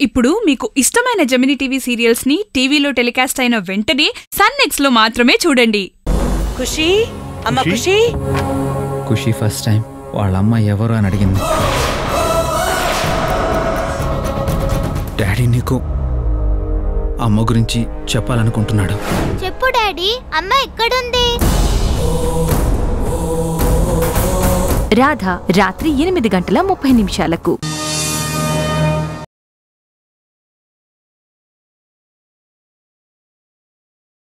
ఇప్పుడు మీకు ఇష్టమైన జమిని టీవీ సీరియల్స్ని టీవీలో టెలికాస్ట్ అయిన వెంటనే సన్ నెక్స్ట్లో మాత్రమే చూడండి. ఖుషి? అమ్మ ఖుషి? ఖుషి? First time. వాళ్ళ అమ్మ ఎవరు అని అడిగింది. డాడీ నీకు అమ్మ గురించి చెప్పాలనుకుంటున్నాడు. చెప్పు డాడీ అమ్మ ఎక్కడుంది? రాధ రాత్రి ఎనిమిది గంటల ముప్పై నిమిషాలకు.